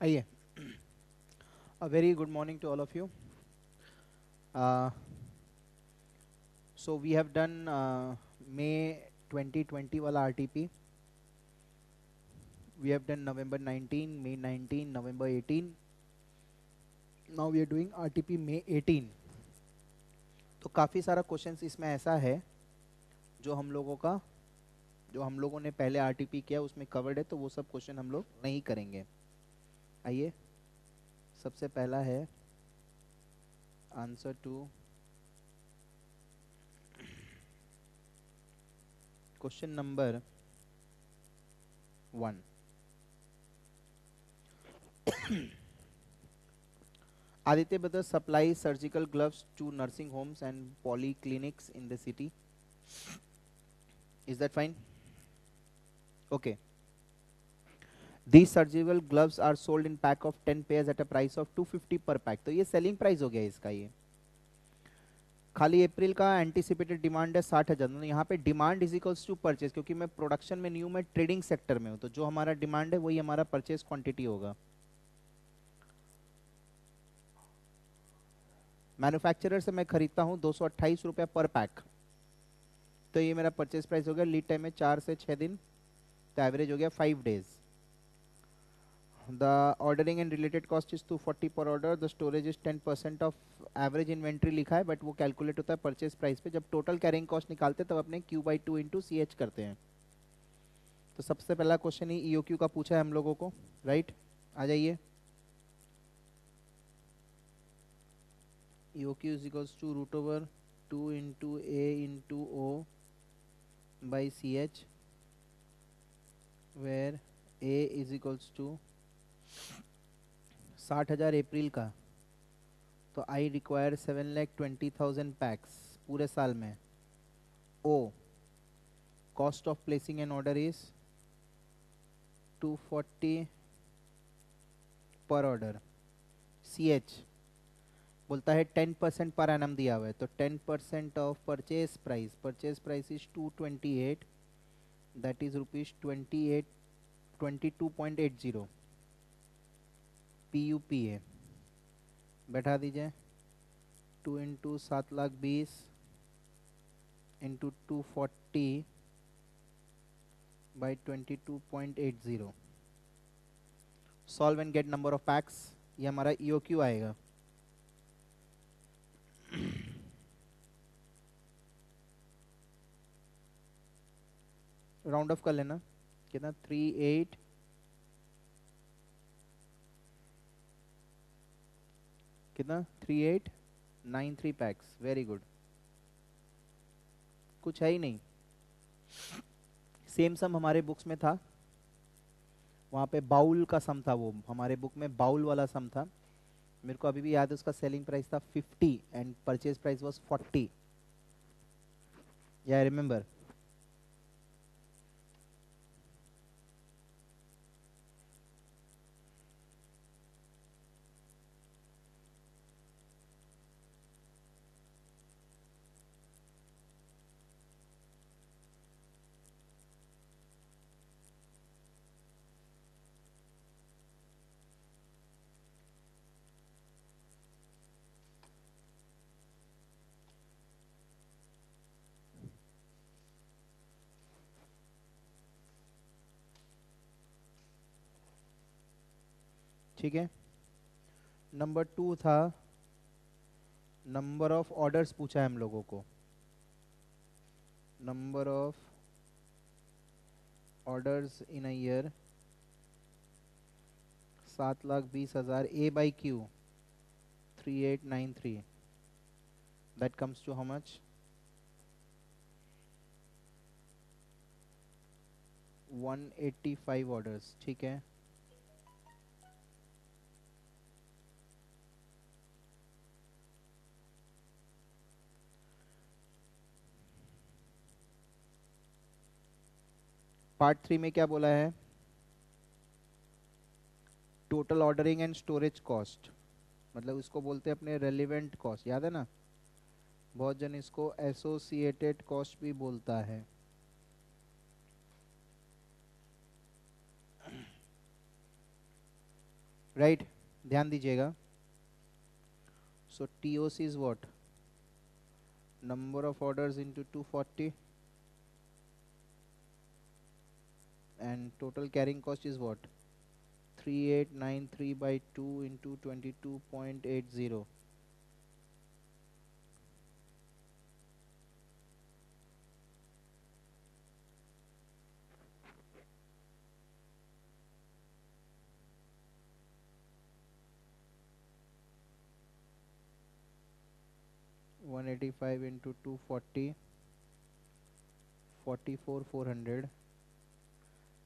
आइए a very good morning to all of you so we have done May 2020 वाला R T P we have done November 19, May 19, November 18. Now we are doing R T P May 18. तो काफ़ी सारा questions इसमें ऐसा है जो हम लोगों का जो हम लोगों ने पहले आर टी पी किया उसमें कवर्ड है तो वो सब क्वेश्चन हम लोग नहीं करेंगे आइए। सबसे पहला है answer two. Question number one. Aditya brother supply surgical gloves to nursing homes and polyclinics in the city. Is that fine okay okay. These surgical gloves are sold in pack of 10 pairs at a price of 250 per pack. तो ये selling price हो गया इसका ये। खाली अप्रैल का anticipated demand है साठ हज़ार। यहाँ पे demand is equals to purchase क्योंकि मैं प्रोडक्शन में न्यू मैं ट्रेडिंग सेक्टर में हूँ तो जो हमारा डिमांड है, वही हमारा परचेज क्वांटिटी होगा। मैन्युफैक्चरर से मैं खरीदता हूँ दो सौ पर पैक तो ये मेरा परचेज प्राइस हो गया लीड टाइम है चार से छः दिन। तो एवरेज हो गया five days and related cost is two forty per order the storage is ten percent of average inventory लिखा है बट वो कैलकुलेट होता है परचेज प्राइस पे। जब टोटल कैरिंग कॉस्ट निकालते हैं, तब अपने Q by two into C H करते हैं। तो सबसे पहला क्वेश्चन ही ई ओ क्यू का पूछा है हम लोगों को राइट आ जाइए। EOQ is equals to root over 2 into A into O by CH where A is equals to साठ हज़ार अप्रैल का। तो I require seven lakh twenty thousand packs पूरे साल में। O cost of placing an order is two forty per order C H बोलता है टेन परसेंट पर एनम दिया हुआ है तो ten percent of purchase price purchase price is two twenty eight that is rupees twenty eight twenty two point eight zero P U P A बैठा दीजिए। Two into सात लाख बीस into two forty by twenty two point eight zero. Solve and get number of packs. ये हमारा Q आएगा। Round off कर लेना। कितना? थ्री एट कितना? Three eight nine three packs very good कुछ है ही नहीं। सेम सम हमारे बुक्स में था। वहाँ पे बाउल का सम था वो। हमारे बुक में बाउल वाला सम था। मेरे को अभी भी याद है, उसका सेलिंग प्राइस था 50 एंड परचेज प्राइस वाज 40 या रिमेंबर ठीक है? नंबर टू था नंबर ऑफ़ ऑर्डर्स पूछा है हम लोगों को। Number of orders in a year सात लाख बीस हज़ार A by Q three eight nine three that comes to how much one eighty five orders ठीक है? पार्ट थ्री में क्या बोला है? Total ordering and storage cost मतलब उसको बोलते हैं अपने रेलिवेंट कॉस्ट याद है ना? बहुत जन इसको एसोसिएटेड कॉस्ट भी बोलता है। राइट right, ध्यान दीजिएगा। So T O C is what number of orders to 240 and total carrying cost is what? 3893 by 2 into 22.80 185 into 240 44 400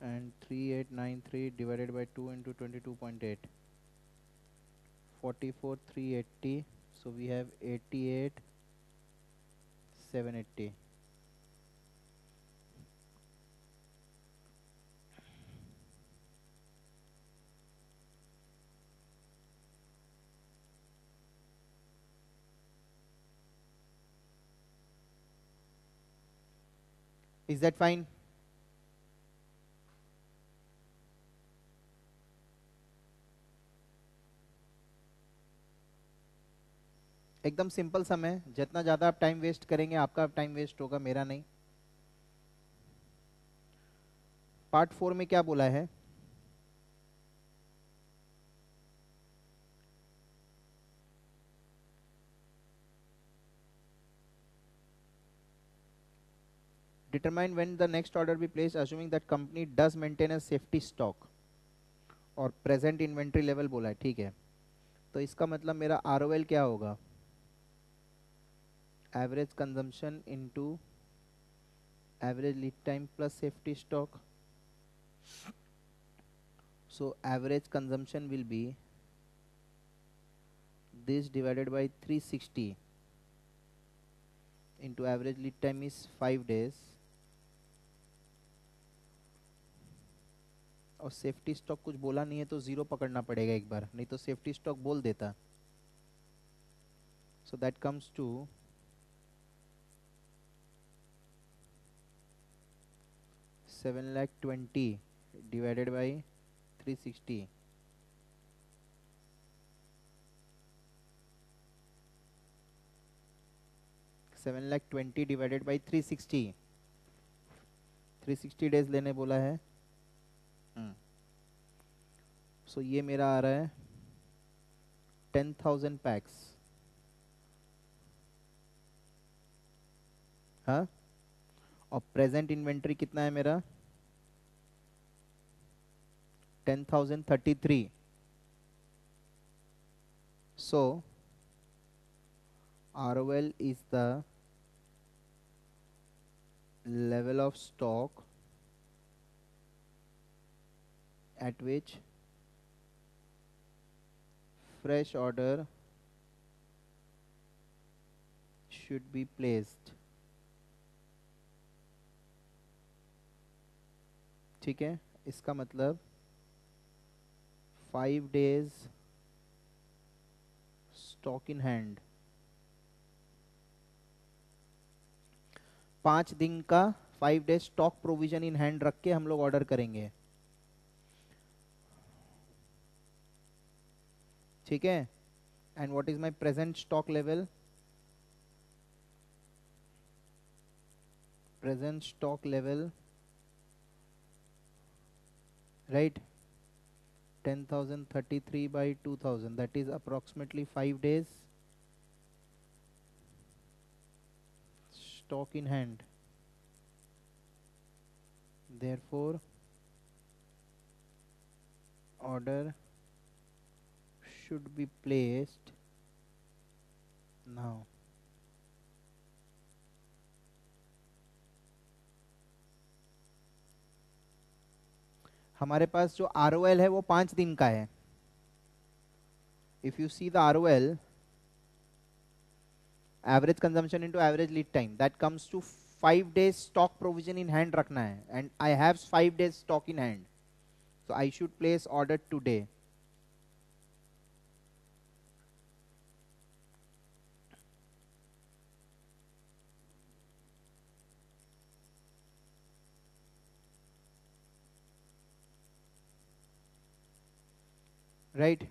and 3893 divided by 2 into 22.8 44 380 so we have 88 780 is that fine एकदम simple समय जितना ज़्यादा आप time waste करेंगे, आपका time waste होगा, मेरा नहीं। पार्ट फोर में क्या बोला है? Determine when the next order be placed, assuming that company does maintain a safety stock और प्रेजेंट इन्वेंट्री लेवल बोला है, ठीक है। तो इसका मतलब मेरा आरओएल क्या होगा? Average consumption into average lead time plus safety stock so average consumption will be this divided by 360 into average lead time is five days और सेफ्टी स्टॉक कुछ बोला नहीं है तो ज़ीरो पकड़ना पड़ेगा एक बार, नहीं तो सेफ्टी स्टॉक बोल देता। So that comes to to 7 lakh 20 divided by 360 seven lakh twenty divided by three sixty three sixty days लेने बोला है। सो hmm. so, ये मेरा आ रहा है टेन थाउज़ेंड पैक्स हाँ? और प्रेजेंट इन्वेंट्री कितना है मेरा? Ten thousand thirty three so R O L is the level of stock at which fresh order should be placed ठीक है इसका मतलब five days stock in hand पाँच दिन का five days stock provision in hand रख के हम लोग ऑर्डर करेंगे। ठीक है? And what is my present stock level present stock level right? 10033 by 2000 that is approximately 5 days. Stock in hand. Therefore order should be placed now हमारे पास जो ROL है वो पाँच दिन का है। If you see the L average consumption into average lead time that comes to five days stock provision in hand रखना है। And I have five days stock in hand so I should place order today right?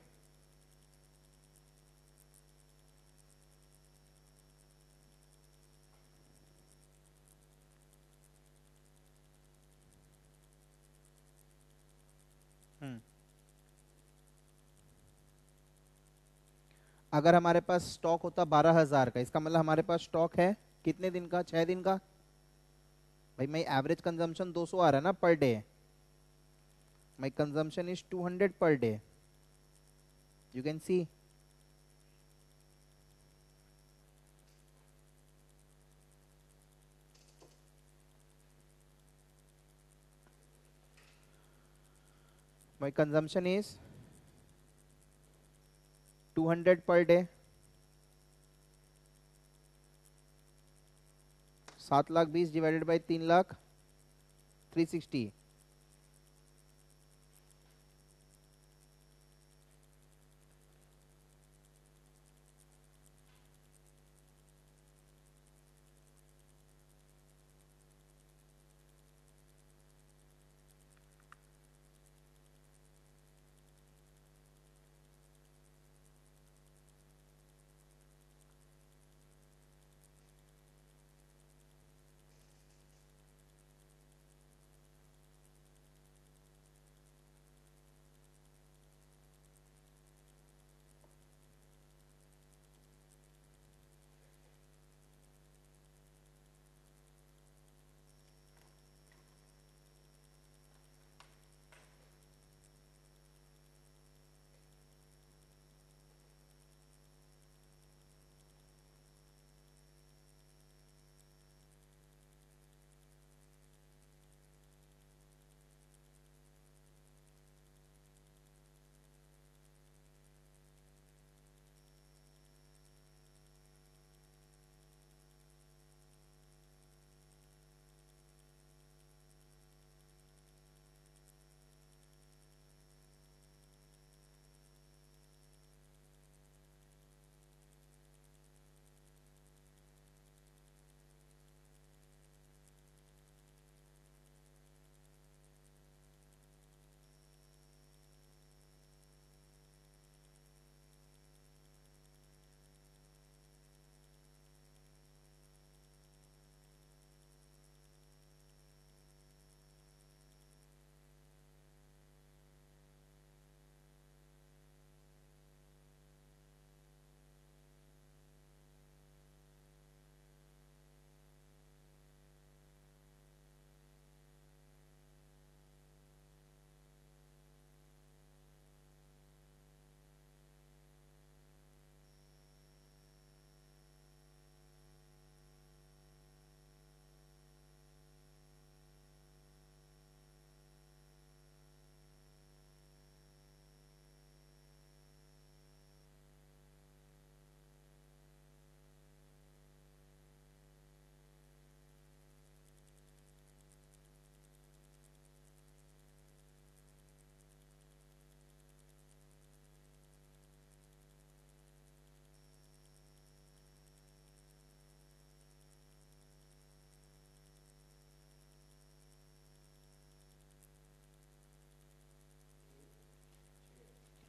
Hmm अगर हमारे पास stock होता बारह हज़ार का इसका मतलब हमारे पास स्टॉक है कितने दिन का? छह दिन का? भाई माई एवरेज कंजम्पशन 200 आ रहा है ना per day my consumption is 200 per day you can see my consumption is 200 per day सात लाख बीस डिवाइडेड बाई तीन लाख थ्री सिक्सटी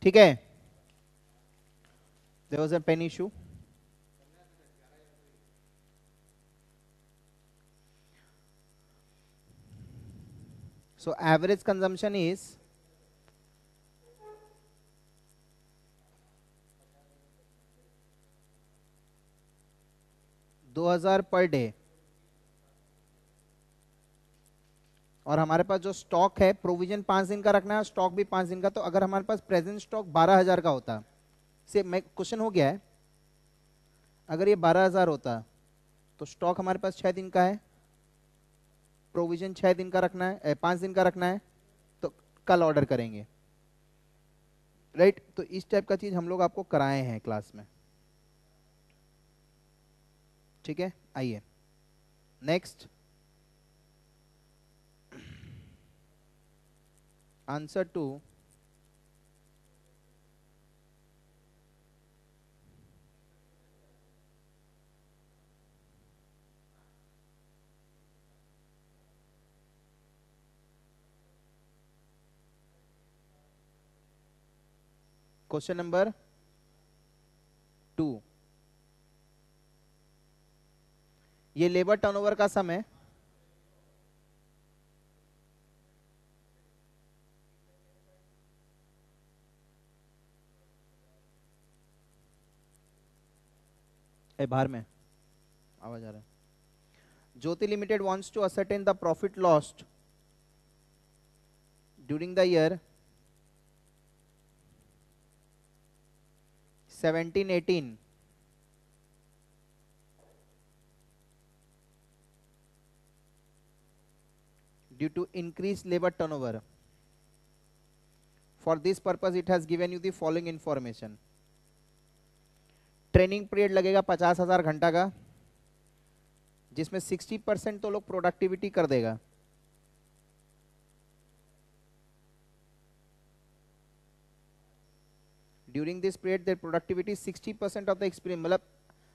ठीक है? There was a pen issue so average consumption is दो हज़ार पर डे। और हमारे पास जो स्टॉक है प्रोविज़न पाँच दिन का रखना है स्टॉक भी पाँच दिन का तो अगर हमारे पास प्रेजेंट स्टॉक बारह हज़ार का होता, से मैं क्वेश्चन हो गया है, अगर ये बारह हज़ार होता तो स्टॉक हमारे पास छह दिन का है प्रोविज़न छह दिन का रखना है पाँच दिन का रखना है तो कल ऑर्डर करेंगे। Right right? तो इस टाइप का चीज़ हम लोग आपको कराए हैं क्लास में। ठीक है? आइए। Next answer to question number two ये लेबर टर्नओवर का सम है बाहर में। आवाज़ आ रहा है। Jyoti Limited wants to ascertain the profit lost during the year 1718 due to increase labour turnover for this purpose it has given you the following information training period लगेगा पचास हज़ार घंटा का, जिसमें 60 परसेंट तो लोग प्रोडक्टिविटी कर देगा। During this period there productivity 60 percent of the experience मतलब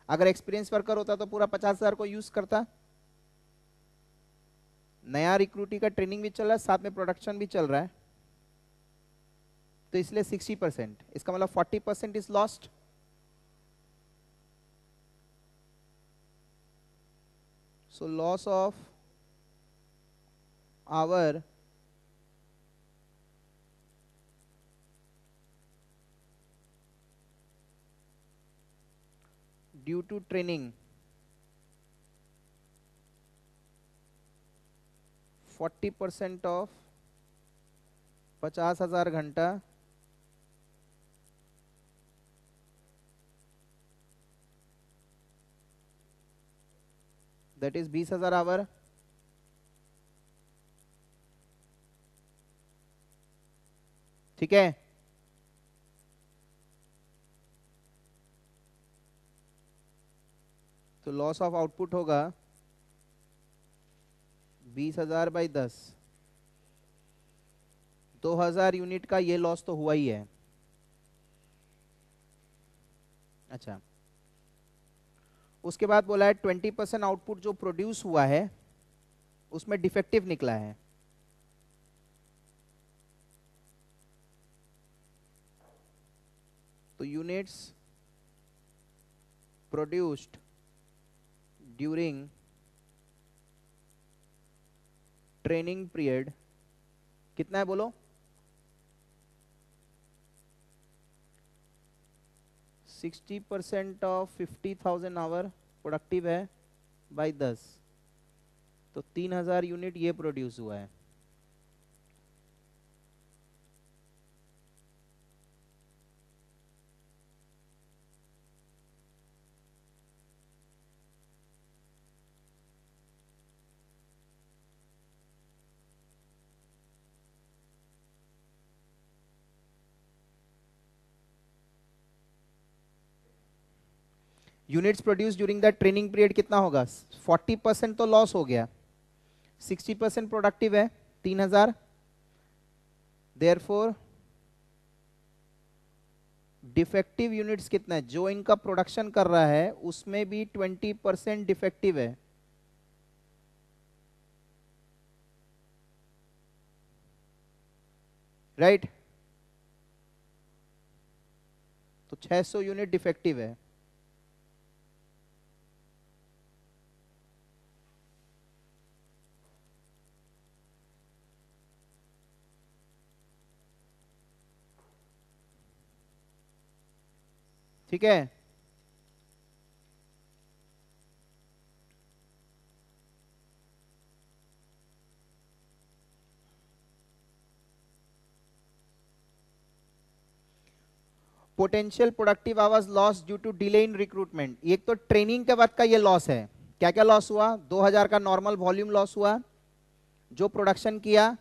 अगर एक्सपीरियंस वर्कर होता तो पूरा पचास हज़ार को यूज़ करता। नया रिक्रूटी का ट्रेनिंग भी चल रहा है, साथ में प्रोडक्शन भी चल रहा है। तो इसलिए 60 परसेंट, इसका मतलब 40 percent is lost so loss of our due to training 40 percent of पचास हज़ार घंटा दैट इज़ बीस हज़ार आवर ठीक है? तो लॉस ऑफ़ आउटपुट होगा बीस हज़ार बाई दस. दो हज़ार यूनिट का ये लॉस तो हुआ ही है. अच्छा उसके बाद बोला है ट्वेंटी परसेंट आउटपुट जो प्रोड्यूस हुआ है, उसमें डिफेक्टिव निकला है। तो units produced during training period कितना है बोलो? Sixty percent of fifty thousand hour productive है बाई दस। तो तीन हज़ार यूनिट ये प्रोड्यूस हुआ है। Units produce during the training period कितना होगा? 40 परसेंट तो लॉस हो गया। 60 परसेंट प्रोडक्टिव है 3000 हज़ार। देयर फोर डिफेक्टिव यूनिट्स कितना है? जो इनका प्रोडक्शन कर रहा है, उसमें भी 20 परसेंट डिफेक्टिव है। Right right? तो 600 यूनिट डिफेक्टिव है। ठीक है? Potential productive hours loss due to delay in recruitment एक तो ट्रेनिंग के बाद का ये लॉस है। क्या क्या लॉस हुआ 2000 का नॉर्मल वॉल्यूम लॉस हुआ। जो प्रोडक्शन किया,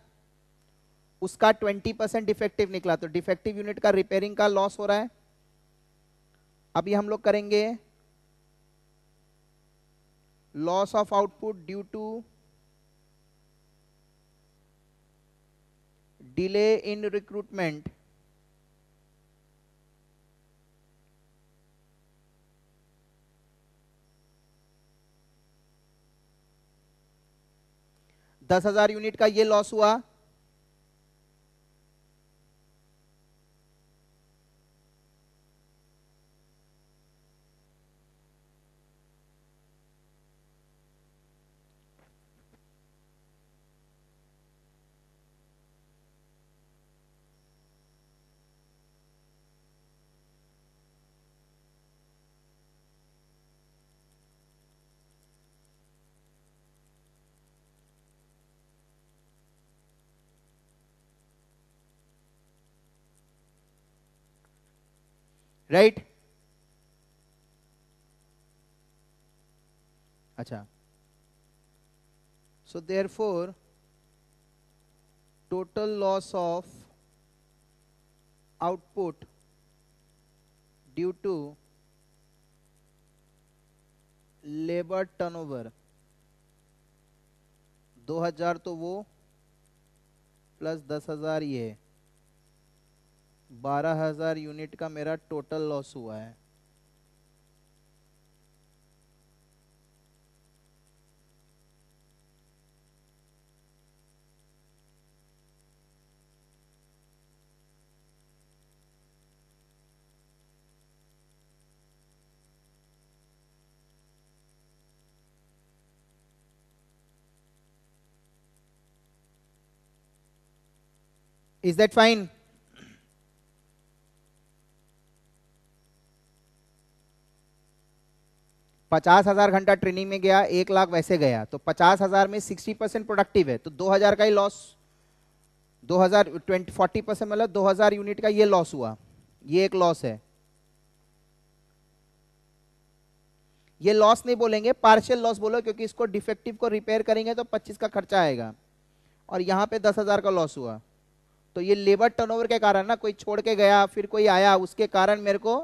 उसका 20 परसेंट डिफेक्टिव निकला। तो डिफेक्टिव यूनिट का रिपेयरिंग का लॉस हो रहा है। अभी हम लोग करेंगे loss of output due to delay in recruitment दस हज़ार यूनिट का ये लॉस हुआ। राइट अच्छा so therefore total loss of output due to labour turnover 2000 तो वो प्लस 10000 ये बारह हज़ार यूनिट का मेरा टोटल लॉस हुआ है। Is that fine? पचास हज़ार घंटा ट्रेनिंग में गया, एक लाख वैसे गया। तो पचास हज़ार में सिक्सटी परसेंट प्रोडक्टिव है तो दो हज़ार का ही लॉस दो हज़ार ट्वेंटी, फोर्टी परसेंट मतलब दो हज़ार यूनिट का ये लॉस हुआ। ये एक लॉस है। ये लॉस नहीं बोलेंगे पार्शियल लॉस बोलो, क्योंकि इसको डिफेक्टिव को रिपेयर करेंगे तो 25 का खर्चा आएगा। और यहाँ पे दस हज़ार का लॉस हुआ। तो ये लेबर टर्नओवर के कारण ना, कोई छोड़ के गया, फिर कोई आया, उसके कारण मेरे को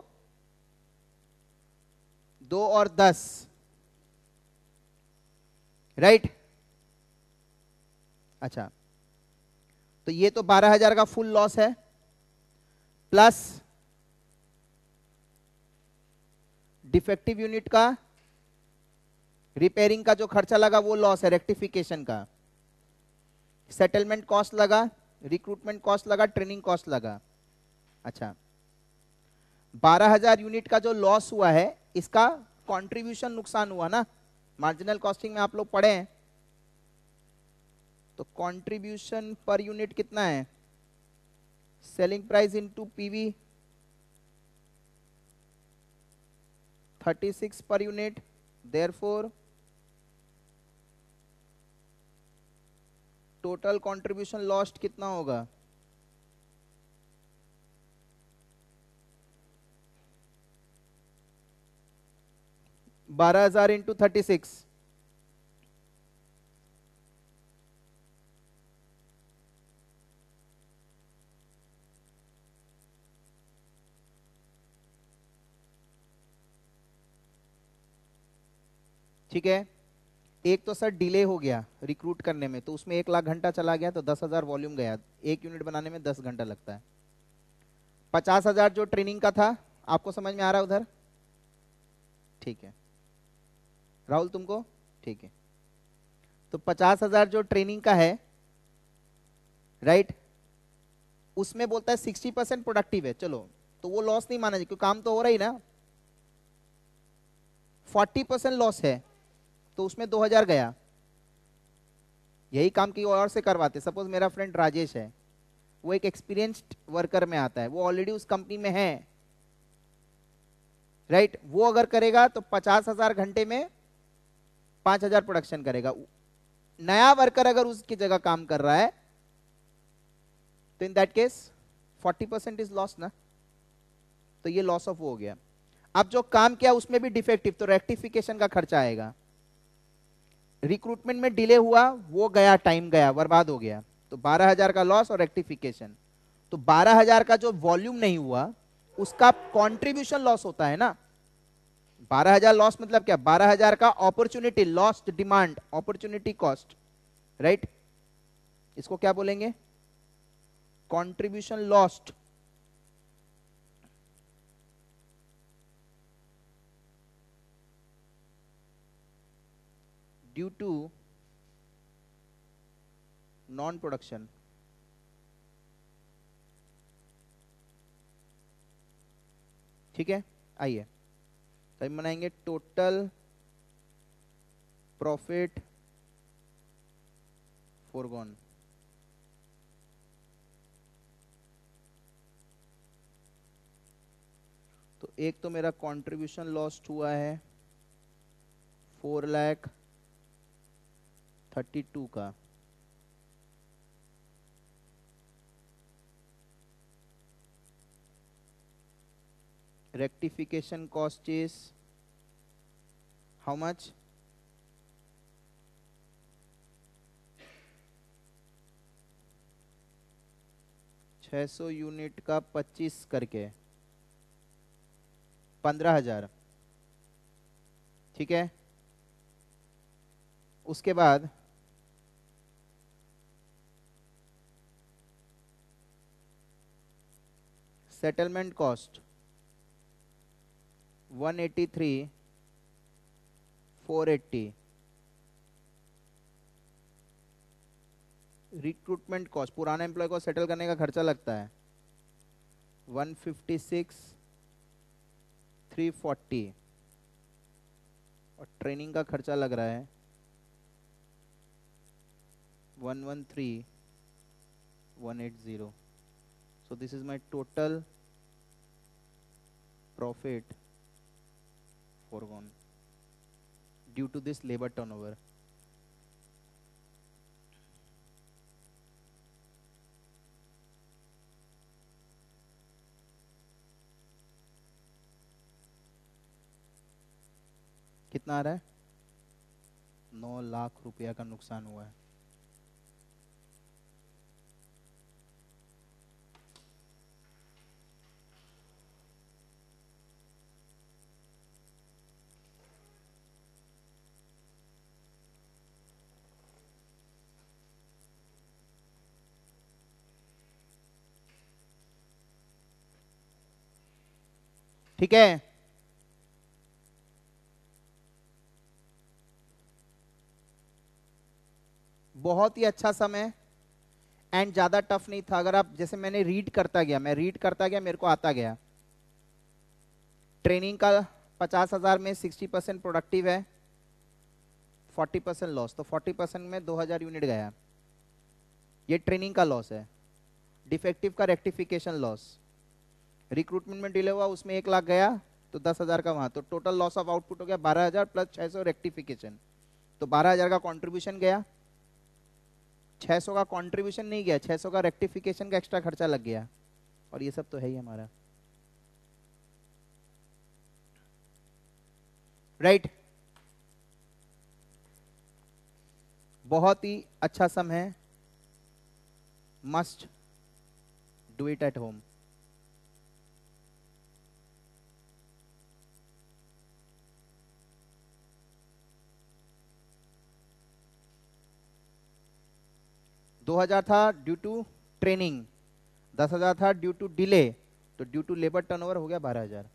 दो और दस। राइट अच्छा। तो ये तो बारह हज़ार का फुल लॉस है। प्लस डिफेक्टिव यूनिट का रिपेयरिंग का जो खर्चा लगा वो लॉस है रेक्टिफिकेशन का। सेटलमेंट कॉस्ट लगा रिक्रूटमेंट कॉस्ट लगा ट्रेनिंग कॉस्ट लगा। अच्छा। बारह हज़ार यूनिट का जो लॉस हुआ है इसका कंट्रीब्यूशन नुकसान हुआ ना? मार्जिनल कॉस्टिंग में आप लोग पढ़े हैं। तो कंट्रीब्यूशन पर यूनिट कितना है? सेलिंग प्राइस इनटू पीवी 36 पर unit therefore total contribution lost कितना होगा? बारह हज़ार इंटू थर्टी सिक्स ठीक है? एक तो सर डिले हो गया रिक्रूट करने में तो उसमें एक लाख घंटा चला गया तो दस हज़ार वॉल्यूम गया। एक यूनिट बनाने में दस घंटा लगता है। पचास हज़ार जो ट्रेनिंग का था, आपको समझ में आ रहा है उधर? ठीक है। राहुल, तुमको? ठीक है। तो पचास हज़ार जो ट्रेनिंग का है राइट उसमें बोलता है सिक्सटी परसेंट प्रोडक्टिव है। चलो तो वो लॉस नहीं माना जाए, क्योंकि काम तो हो रहा ही ना। फोर्टी परसेंट लॉस है तो उसमें 2000 गया। यही काम की और से करवाते सपोज़ मेरा फ्रेंड राजेश है, वो एक एक्सपीरियंस्ड वर्कर में आता है, वो ऑलरेडी उस कंपनी में है राइट right? वो अगर करेगा तो पचास हज़ार घंटे में पाँच हज़ार प्रोडक्शन करेगा। नया वर्कर अगर उसकी जगह काम कर रहा है तो in that case forty percent is loss ना। तो ये लॉस ऑफ़ हो गया। अब जो काम किया, उसमें भी डिफेक्टिव तो रेक्टिफिकेशन का खर्चा आएगा। रिक्रूटमेंट में डिले हुआ, वो गया टाइम गया, बर्बाद हो गया। तो बारह हज़ार का लॉस और रेक्टिफिकेशन तो बारह हज़ार का जो वॉल्यूम नहीं हुआ, उसका कॉन्ट्रीब्यूशन लॉस होता है ना। बारह हज़ार लॉस मतलब क्या? बारह हज़ार का opportunity lost demand opportunity cost right इसको क्या बोलेंगे? Contribution lost due to non production ठीक है? आइए। तो हम बनाएँगे टोटल प्रॉफिट फोरगॉन तो एक तो मेरा कंट्रीब्यूशन लॉस्ट हुआ है फोर लैख थर्टी टू का। Rectification cost is how much? 600 unit का 25 करके पंद्रह हज़ार। ठीक है? उसके बाद सेटलमेंट कॉस्ट 183 480 रिक्रूटमेंट कॉस्ट पुराने एम्प्लॉय को सेटल करने का खर्चा लगता है। 156 340 और ट्रेनिंग का खर्चा लग रहा है। 113 180 so this is my total profit. Foregone due to this labor turnover कितना आ रहा है नौ लाख रुपया का नुकसान हुआ है ठीक है? बहुत ही अच्छा समय एंड ज़्यादा टफ नहीं था। अगर आप, जैसे मैंने रीड करता गया, मैं रीड करता गया, मेरे को आता गया। ट्रेनिंग का पचास हज़ार में सिक्सटी परसेंट प्रोडक्टिव है फोर्टी परसेंट लॉस तो फोर्टी परसेंट में दो हज़ार यूनिट गया। ये ट्रेनिंग का लॉस है। डिफेक्टिव का रेक्टिफिकेशन लॉस रिक्रूटमेंट में डिले हुआ, उसमें एक लाख गया तो दस हज़ार का वहाँ। तो टोटल लॉस ऑफ़ आउटपुट हो गया बारह हज़ार प्लस छह सौ रेक्टिफिकेशन तो बारह हज़ार का कॉन्ट्रीब्यूशन गया 600 का कंट्रीब्यूशन नहीं गया 600 का रेक्टिफिकेशन का एक्स्ट्रा खर्चा लग गया। और ये सब तो है ही हमारा। Right right. बहुत ही अच्छा सम है। Must do it at home दो हज़ार था ड्यू टू ट्रेनिंग दस हज़ार था ड्यू टू डिले तो ड्यू टू लेबर टर्नओवर हो गया बारह हज़ार।